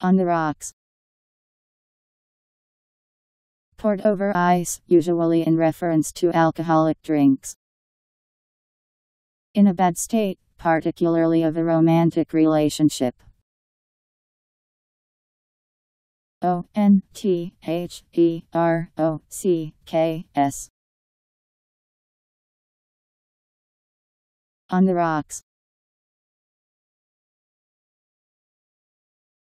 On the rocks. Poured over ice, usually in reference to alcoholic drinks. In a bad state, particularly of a romantic relationship. O N T H E R O C K S. On the rocks.